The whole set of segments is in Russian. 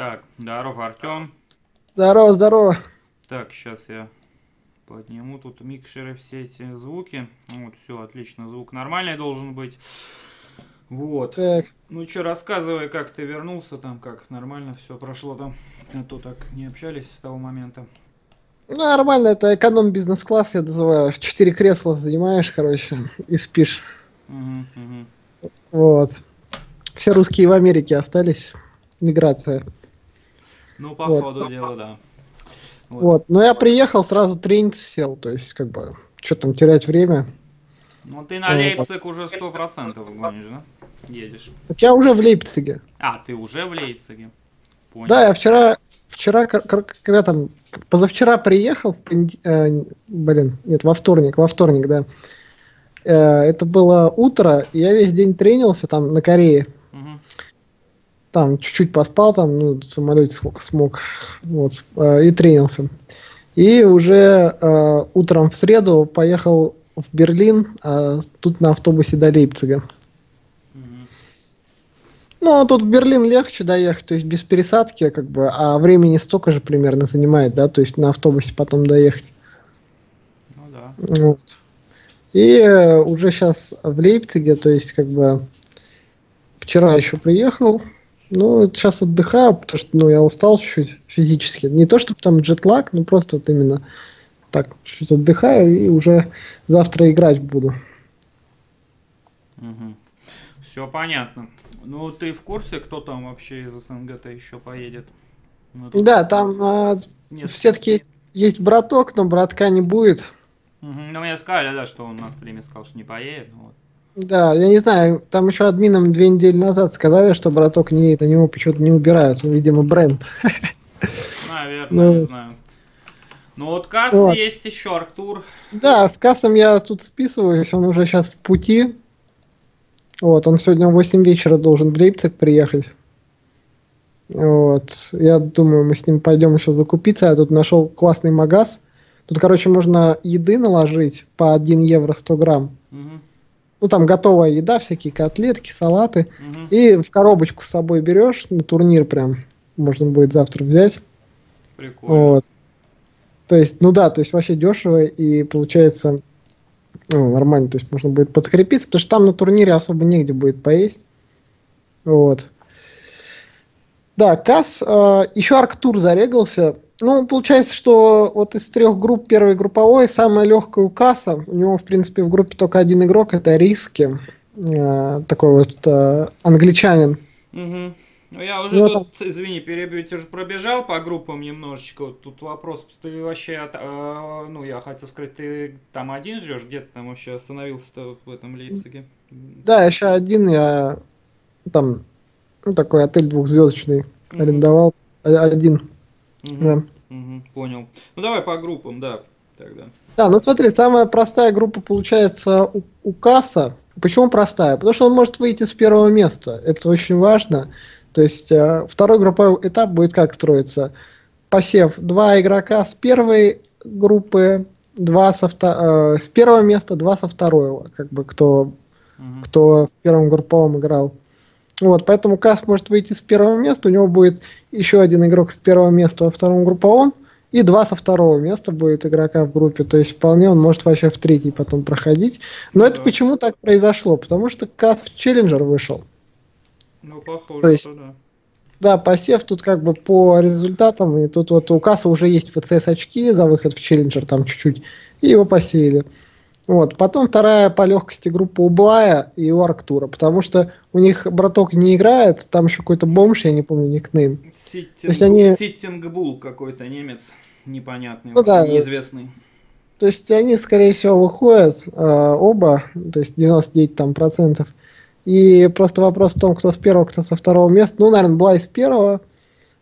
Так, здорово, Артем. Здорово, здорово. Так, сейчас я подниму тут микшеры, все эти звуки. Вот, все, отлично, звук нормальный должен быть. Вот. Так, Ну что, рассказывай, как ты вернулся там, как нормально все прошло там. А то так не общались с того момента. нормально, это эконом-бизнес-класс, я называю. Четыре кресла занимаешь, короче, и спишь. Мгм, мгм. Вот. Все русские в Америке остались. Миграция. Ну, по Вот. ходу дела, да. Вот. Вот. Но я приехал, сразу трениться сел. То есть, как бы, что там терять время. Ну, ты на. Лейпциг уже сто процентов гонишь, да? Едешь. Так я уже в Лейпциге. А, ты уже в Лейпциге? Понял. Да, я вчера, вчера, когда там, позавчера приехал, в понед- э, блин, нет, во вторник, во вторник, да. Э, это было утро, и я весь день тренился там на Корее. Там чуть-чуть поспал, там, ну, в самолете сколько смог, вот, э, и тренился. И уже э, утром в среду поехал в Берлин, а тут на автобусе до Лейпцига. Ну, а тут в Берлин легче доехать, то есть без пересадки, как бы, а времени столько же примерно занимает, да, то есть на автобусе потом доехать. Ну да. Вот. И э, уже сейчас в Лейпциге, то есть как бы вчера еще приехал, ну сейчас отдыхаю, потому что ну я устал чуть-чуть физически. Не то чтобы там джетлаг, но просто вот именно так чуть-чуть отдыхаю и уже завтра играть буду. Все понятно. Ну, ты в курсе, кто там вообще из СНГ-то еще поедет? Ну, тут Да, там а, все-таки есть, есть браток, но братка не будет. Мгм. Ну, мне сказали, да, что он на стриме сказал, что не поедет. вот. Да, я не знаю, там еще админам две недели назад сказали, что браток не едет, они его почему-то не убирают, он, видимо, бренд. Наверное, Ну, не знаю. Ну, вот Касс вот. есть еще, Артур. Да, с Кассом я тут списываюсь, он уже сейчас в пути. Вот, он сегодня в 8 вечера должен в Лейпциг приехать. Вот, я думаю, мы с ним пойдем еще закупиться. Я тут нашел классный магаз. Тут, короче, можно еды наложить по 1 евро 100 грамм. Мгм, Ну, там готовая еда, всякие котлетки, салаты. мгм. И в коробочку с собой берешь на турнир прям. Можно будет завтра взять. Прикольно. Вот. То есть, ну да, то есть вообще дешево и получается ну, нормально, то есть можно будет подкрепиться, потому что там на турнире особо негде будет поесть. Вот. Да, Касс, э, еще Арктур зарегался. Ну, получается, что вот из трех групп, первой групповой, самая легкая у Касса, у него, в принципе, в группе только один игрок, это Риски, э, такой вот э, англичанин. Мгм. Ну, я уже Ну, тут, извини, перебью, ты же пробежал по группам немножечко. Вот тут вопрос, ты вообще, э, ну, я хотел сказать, ты там один живешь, где ты там вообще остановился-то в этом Лейпциге? Да, еще один я там ну, такой отель двухзвездочный Мгм. арендовал. А- Один, Мгм. да. Мгм, Понял. Ну, давай по группам, да, тогда. Да, ну смотри, самая простая группа получается у, у Касса. Почему простая? Потому что он может выйти с первого места. Это очень важно. То есть э, второй групповой этап будет как строиться? Посев два игрока с первой группы, два со вто- э, с первого места, два со второго, как бы кто Мгм. кто в первом групповом играл. Вот, поэтому Кас может выйти с первого места, у него будет еще один игрок с первого места во втором групповом, и два со второго места будет игрока в группе, то есть вполне он может вообще в третий потом проходить. Но Ну это да. почему так произошло? Потому что Кас в челленджер вышел. Ну, похоже, То есть- что да. Да, посев тут как бы по результатам, и тут вот у Касса уже есть ФЦС очки за выход в челленджер там чуть-чуть, и его посеяли. Вот. Потом вторая по легкости группа у Блая и у Арктура, потому что у них браток не играет, там еще какой-то бомж, я не помню никнейм. Ситтинг, есть они- Ситтингбул какой-то немец непонятный, Ну да. неизвестный. То есть они, скорее всего, выходят э, оба, то есть 99 там процентов. И просто вопрос в том, кто с первого, кто со второго места. Ну, наверное, Блай с первого,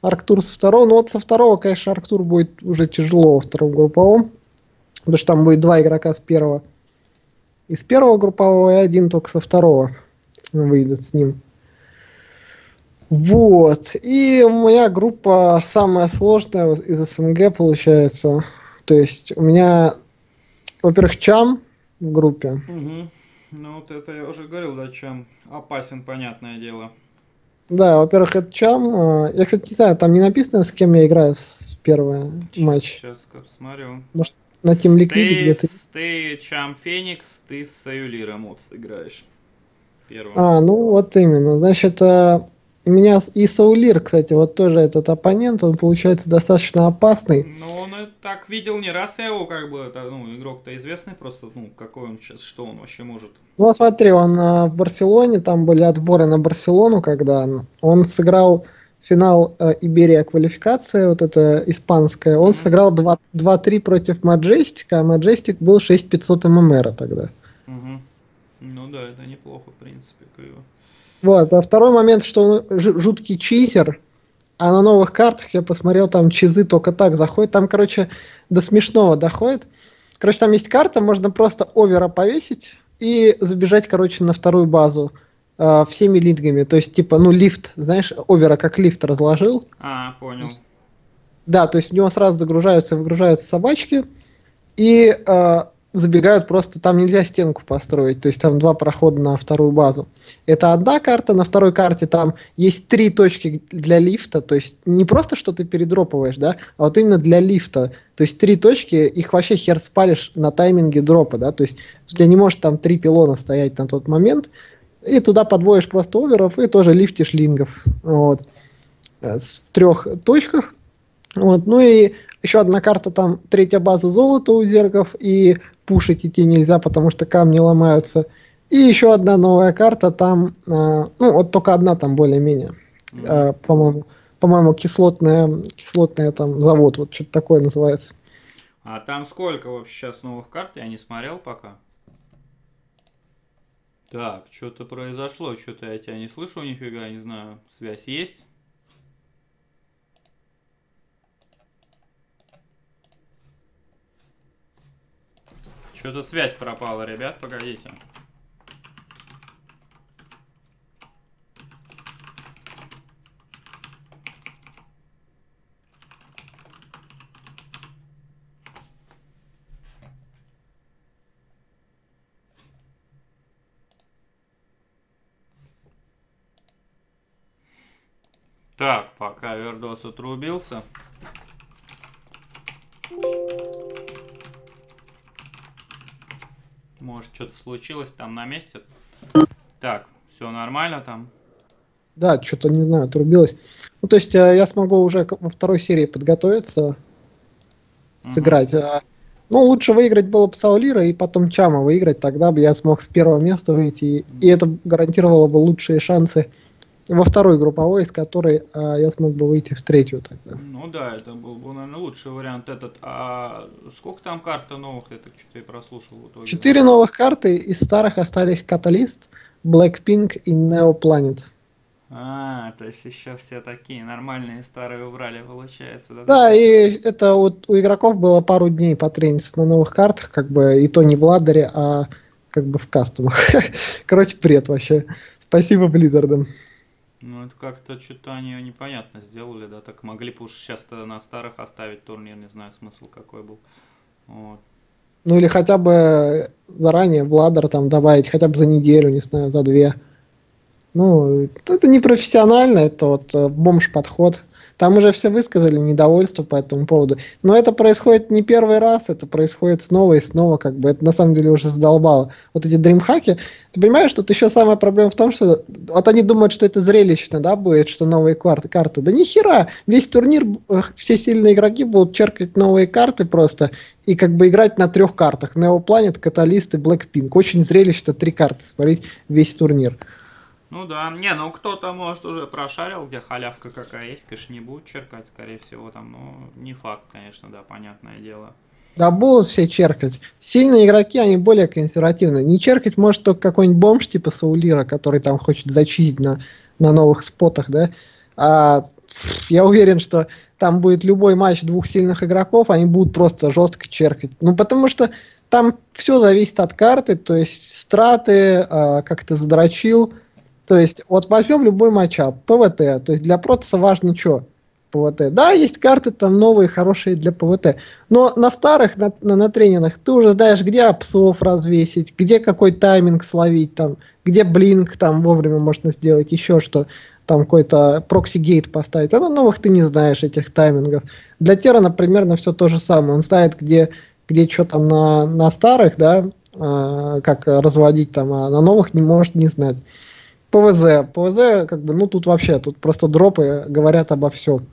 Арктур со второго. Ну, вот со второго, конечно, Арктур будет уже тяжело во втором групповом. Потому что там будет два игрока с первого. Из первого группового и один только со второго выйдет с ним. Вот. И моя группа самая сложная из СНГ получается. То есть у меня, во-первых, Чам в группе. Мгм. Ну, вот это я уже говорил, да, чем опасен, понятное дело. Да, во-первых, это Чам. А, я, кстати, не знаю, там не написано, с кем я играю с первый матч. Сейчас посмотрю. Может, на Team Liquid где-то? Ты Чам Феникс, ты с Саюлира Модс играешь. Первым. А, ну вот именно. Значит, э, у меня и Саулир, кстати, вот тоже этот оппонент, он получается достаточно опасный. Ну, он так видел не раз я его, как бы, это, ну, игрок-то известный просто, ну, какой он сейчас, что он вообще может. Ну, смотри, он а, в Барселоне, там были отборы на Барселону, когда он сыграл финал э, Иберия квалификация, вот это испанская, он сыграл 2-3 против Маджестика, а Маджестик был 6500 ММР тогда. Mm-hmm. Ну да, это неплохо, в принципе. Криво. Вот, а второй момент, что он жуткий чизер, а на новых картах я посмотрел, там чизы только так заходят, там, короче, до смешного доходит. Короче, там есть карта, можно просто овера повесить и забежать, короче, на вторую базу э, всеми лингами. То есть, типа, ну, лифт, знаешь, овера как лифт разложил. А, понял. Да, то есть в него сразу загружаются и выгружаются собачки. И э, забегают просто, там нельзя стенку построить, то есть там два прохода на вторую базу. Это одна карта, на второй карте там есть три точки для лифта, то есть не просто что ты передропываешь, да, а вот именно для лифта. То есть три точки, их вообще хер спалишь на тайминге дропа, да, то есть у тебя не может там три пилона стоять на тот момент, и туда подводишь просто оверов и тоже лифтишь лингов, вот, э, в трех точках, вот, ну и еще одна карта там, третья база золота у зергов, и пушить идти нельзя, потому что камни ломаются. И еще одна новая карта, там, э, ну, вот только одна там более-менее, э, по-моему, по-моему, кислотная, кислотная там завод, вот что-то такое называется. А там сколько вообще сейчас новых карт? Я не смотрел пока. Так, что-то произошло, что-то я тебя не слышу нифига, не знаю, связь есть? Что-то связь пропала, ребят, погодите. Так, пока Вердос отрубился. Может, что-то случилось там на месте. Так, все нормально там. Да, что-то, не знаю, отрубилось. Ну, то есть э, я смогу уже во второй серии подготовиться, uh-huh. сыграть. А, ну, лучше выиграть было бы Саулира и потом Чама выиграть, тогда бы я смог с первого места выйти, и это гарантировало бы лучшие шансы во второй групповой, из которой а, я смог бы выйти в третью тогда. Ну да, это был бы, наверное, лучший вариант этот. А сколько там карт новых? Я так что-то и прослушал в итоге. Четыре новых карты, из старых остались Каталист, Blackpink и Neo Planet. А, то есть еще все такие нормальные старые убрали, получается. Да, да и это вот у игроков было пару дней потрениться на новых картах, как бы и то не в ладере, а как бы в кастомах. Короче, бред вообще. Спасибо Близзардам. Ну, это как-то что-то они непонятно сделали, да, так могли бы уж сейчас на старых оставить турнир, не знаю, смысл какой был. Вот. Ну, или хотя бы заранее в ладер там добавить, хотя бы за неделю, не знаю, за две. Ну, это не профессионально, это вот э, бомж подход. Там уже все высказали недовольство по этому поводу. Но это происходит не первый раз, это происходит снова и снова, как бы это на самом деле уже задолбало. Вот эти дримхаки, ты понимаешь, тут еще самая проблема в том, что вот они думают, что это зрелищно, да, будет, что новые карты, карты. Да ни хера, весь турнир, все сильные игроки будут черкать новые карты просто и как бы играть на трех картах. Planet, Catalyst и Blackpink. Очень зрелищно три карты смотреть весь турнир. Ну да, не, ну кто-то, может, уже прошарил, где халявка какая есть, конечно, не будет черкать, скорее всего, там, ну, не факт, конечно, да, понятное дело. Да, будут все черкать. Сильные игроки, они более консервативны. Не черкать может только какой-нибудь бомж типа Саулира, который там хочет зачистить на, на новых спотах, да. А я уверен, что там будет любой матч двух сильных игроков, они будут просто жестко черкать. Ну, потому что там все зависит от карты, то есть страты, а, как ты задрочил, то есть, вот возьмем любой матчап, ПВТ, то есть для Протаса важно что? PvT. Да, есть карты там новые, хорошие для PvT. Но на старых, на, на, на тренинах ты уже знаешь, где псов развесить, где какой тайминг словить, там, где blink там вовремя можно сделать, еще что. там какой-то прокси-гейт поставить, а на новых ты не знаешь этих таймингов. Для Террана примерно все то же самое. Он знает, где, где что там на, на старых, да, э, как разводить там, а на новых не может не знать. PvZ. PvZ, как бы, ну тут вообще, тут просто дропы говорят обо всем.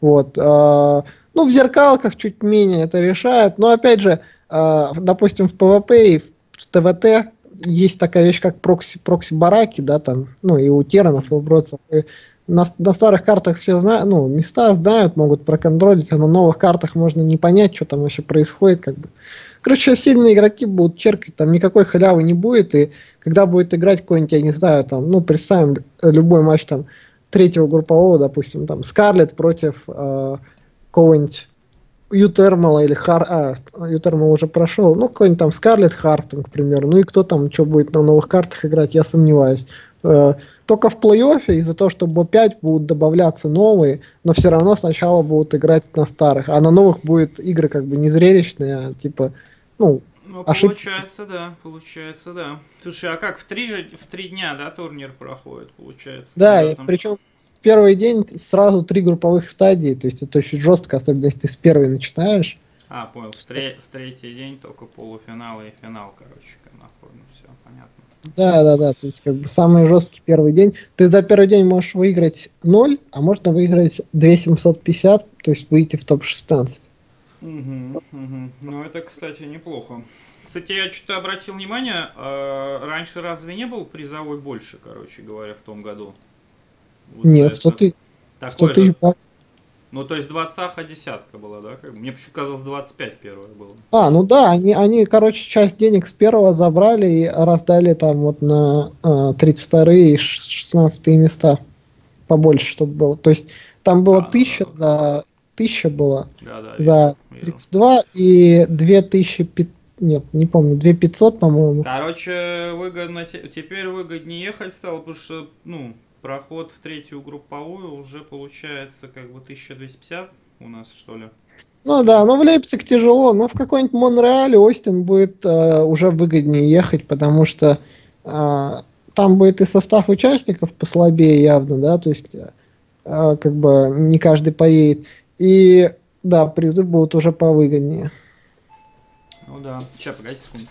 Вот. Э, ну, в зеркалках чуть менее это решает, но опять же, э, допустим, в ПВП и в TvT есть такая вещь, как прокси, прокси-бараки, да, там, ну, и у теранов, и у протоссов. И на, на старых картах все знают, ну, места знают, могут проконтролить, а на новых картах можно не понять, что там вообще происходит, как бы. Короче, сильные игроки будут чекать, там никакой халявы не будет, и когда будет играть какой-нибудь, я не знаю, там, ну, представим любой матч там третьего группового, допустим, там, Скарлет против э, кого-нибудь Ютермала или Хар... А, Ютермал уже прошел. Ну, какой-нибудь там Скарлет Хартон, к примеру. Ну и кто там, что будет на новых картах играть, я сомневаюсь. Э, только в плей-оффе из-за того, что Б5 будут добавляться новые, но все равно сначала будут играть на старых. А на новых будет игры как бы не зрелищные, а типа, ну, ну, ошибки. получается, да, получается, да. Слушай, а как в три, же, в три дня, да, турнир проходит, получается? Да, и, причем первый день сразу три групповых стадии, то есть это очень жестко, особенно если ты с первой начинаешь. А, понял, в, тре- в третий день только полуфинал и финал, короче, находим, все, понятно. Да, да, да, то есть как бы самый жесткий первый день. Ты за первый день можешь выиграть 0, а можно выиграть 2750, то есть выйти в топ-16. Угу, угу. Ну, это, кстати, неплохо. Кстати, я что-то обратил внимание, э, раньше разве не был призовой больше, короче говоря, в том году? Вот Нет, 100 тысяч. 100 тысяч ну, то есть двадцаха десятка была, да? Мне почему казалось 25 первое было. А, ну да, они, они, короче, часть денег с первого забрали и раздали там вот на э, 32 и 16 места побольше, чтобы было. То есть там было а, тысяча да, за... Тысяча было да, да, за 32 видел. и 2000 нет, не помню, 2500, по-моему. Короче, выгодно, теперь выгоднее ехать стало, потому что, ну, проход в третью групповую уже получается как бы 1250 у нас, что ли? Ну да, но в Лейпциг тяжело, но в какой-нибудь Монреале Остин будет э, уже выгоднее ехать, потому что э, там будет и состав участников послабее явно, да, то есть э, как бы не каждый поедет. И да, призы будут уже повыгоднее. Ну да. Сейчас, погоди секунду.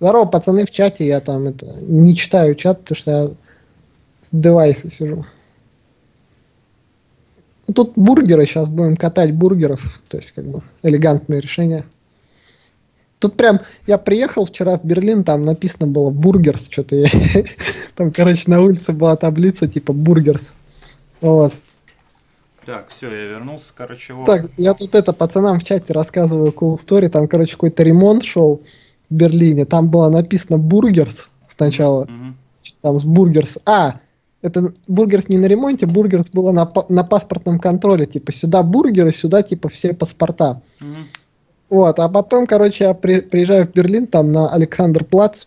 Здорово, пацаны в чате, я там это не читаю чат, потому что я с девайса сижу. Тут бургеры, сейчас будем катать бургеров, то есть как бы элегантное решение. Тут прям, я приехал вчера в Берлин, там написано было бургерс, что-то я, там, короче, на улице была таблица типа бургерс. Вот. Так, все, я вернулся, короче, вот. Так, я тут это пацанам в чате рассказываю cool story, там, короче, какой-то ремонт шел, в Берлине, там было написано бургерс сначала, mm-hmm. там с бургерс. А, это бургерс не на ремонте, бургерс было на, на паспортном контроле, типа сюда бургеры, сюда типа все паспорта. Mm-hmm. Вот, а потом, короче, я при, приезжаю в Берлин, там на Александр Плац,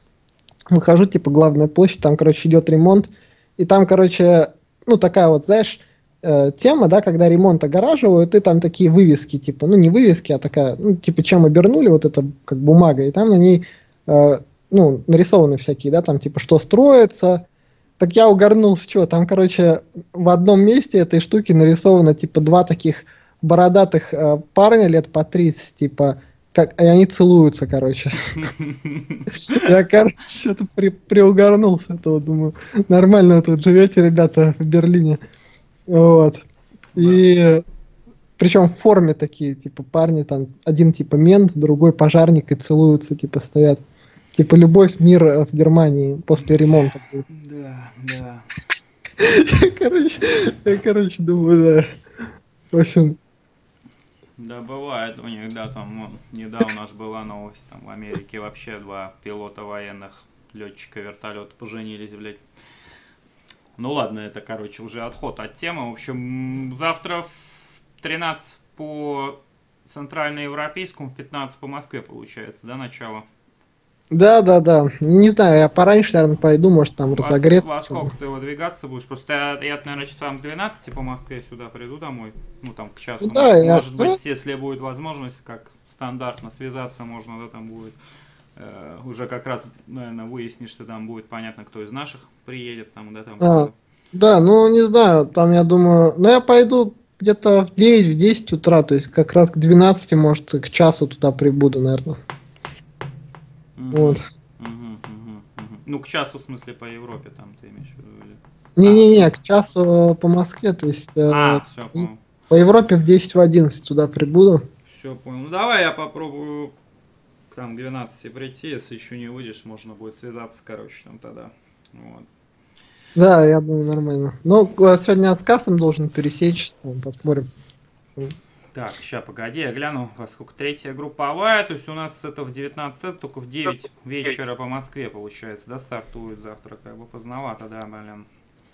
выхожу, типа, главная площадь, там, короче, идет ремонт, и там, короче, ну, такая вот, знаешь, э, тема, да, когда ремонт огораживают, и там такие вывески, типа, ну не вывески, а такая, ну, типа, чем обернули, вот это как бумага, и там на ней, э, ну, нарисованы всякие, да, там, типа, что строится, так я угорнулся, что, там, короче, в одном месте этой штуки нарисовано, типа, два таких бородатых э, парня лет по 30, типа, как, и они целуются, короче. Я, короче, что-то при, приугорнулся этого, думаю. Нормально вы тут живете, ребята, в Берлине. Вот. И причем в форме такие, типа, парни там, один типа мент, другой пожарник и целуются, типа, стоят. Типа, любовь, мир в Германии после ремонта. Да, да. Короче, я, короче, думаю, да. В общем, да, бывает у них, да, там ну, недавно у нас была новость, там в Америке вообще два пилота военных, летчика вертолета поженились, блядь. Ну ладно, это, короче, уже отход от темы. В общем, завтра в 13 по центральноевропейскому, в 15 по Москве получается, да, начало? Да, да, да. Не знаю, я пораньше, наверное, пойду, может, там во, разогреться. Во сколько ты выдвигаться будешь? Просто я, я наверное, часам к 12 по Москве сюда приду домой. Ну, там, к часу. Да, может, я... может быть, если будет возможность, как стандартно связаться можно, да, там будет уже как раз, наверное, выяснишь, что там будет понятно, кто из наших приедет, там, да, там. А, да, ну не знаю, там я думаю, ну я пойду где-то в 9-10 утра, то есть как раз к 12, может, к часу туда прибуду, наверное. Мгм. Вот. Мгм, мгм, мгм. Ну, к часу, в смысле, по Европе там ты имеешь в виду? Не-не-не, к часу по Москве, то есть э, А, все, и- понял. по Европе в 10 в 11 туда прибуду. Все, понял. Ну, давай я попробую там к 12 прийти, если еще не выйдешь, можно будет связаться, короче, там тогда. Вот. Да, я думаю, нормально. Ну, э, сегодня с кассом должен пересечься, посмотрим. Так, сейчас, погоди, я гляну, во сколько третья групповая, то есть у нас это в 19, только в 9 вечера по Москве, получается, да, стартует завтра, как бы поздновато, да, блин.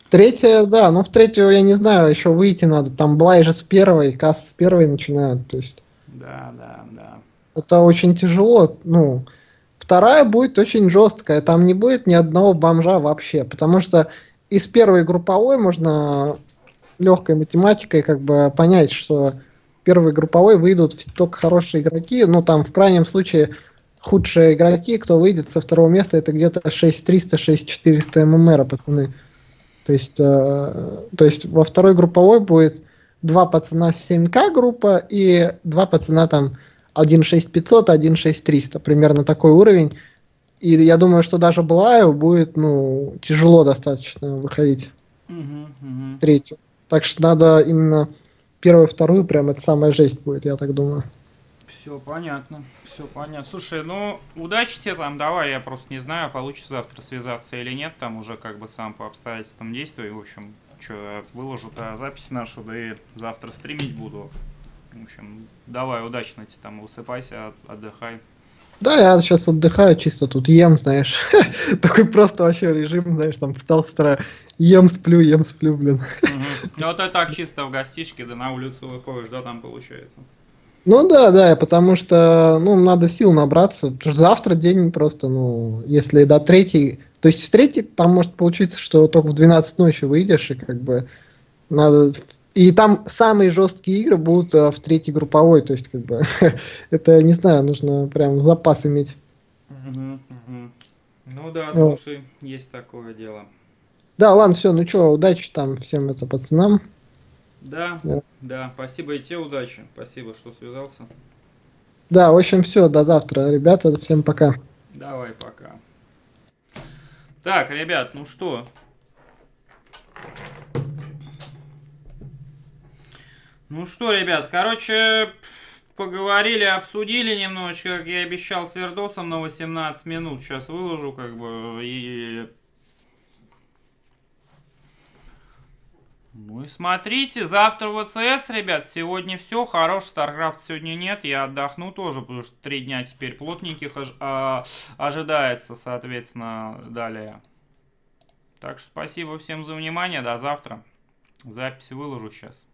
Третья, да, ну в третью, я не знаю, еще выйти надо. Там Блай же с первой, касс с первой начинают. То есть Да, да, да. Это очень тяжело. Ну, вторая будет очень жесткая. Там не будет ни одного бомжа вообще. Потому что из первой групповой можно легкой математикой как бы понять, что первой групповой выйдут только хорошие игроки. Ну, там в крайнем случае худшие игроки, кто выйдет со второго места, это где-то 6300-6400 ММР, пацаны. То есть, э, то есть во второй групповой будет два пацана с 7К группа и два пацана там 16500, 16300, примерно такой уровень. И я думаю, что даже Блаю будет, ну, тяжело достаточно выходить Мгм, мгм. в третью. Так что надо именно первую, вторую, прям это самая жесть будет, я так думаю. Все понятно, все понятно. Слушай, ну, удачи тебе там, давай, я просто не знаю, получится завтра связаться или нет, там уже как бы сам по обстоятельствам действую, в общем, что, выложу-то запись нашу, да и завтра стримить буду. В общем, давай, удачно тебе там, усыпайся, от- отдыхай. Да, я сейчас отдыхаю, чисто тут ем, знаешь. Такой просто вообще режим, знаешь, там встал с утра, ем, сплю, ем, сплю, блин. Ну, вот это так чисто в гостишке, да на улицу выходишь, да, там получается. Ну да, да, потому что, ну, надо сил набраться. Потому что завтра день просто, ну, если до третьей... То есть с третьей там может получиться, что только в 12 ночи выйдешь, и как бы надо... И там самые жесткие игры будут э, в третьей групповой, то есть как бы это, не знаю, нужно прям запас иметь. Ну да, Вот. слушай, есть такое дело. Да, ладно, все, ну что, удачи там всем это пацанам. Да, Да. да, спасибо и тебе удачи. Спасибо, что связался. Да, в общем, все, до завтра, ребята, всем пока. Давай, пока. Так, ребят, ну что? Ну что, ребят, короче, поговорили, обсудили немножечко, как я обещал с Вердосом на 18 минут. Сейчас выложу, как бы, и... Ну и смотрите, завтра WCS, ребят, сегодня все, хорош, StarCraft сегодня нет, я отдохну тоже, потому что три дня теперь плотненьких а, ожидается, соответственно, далее. Так что спасибо всем за внимание, до завтра. Запись выложу сейчас.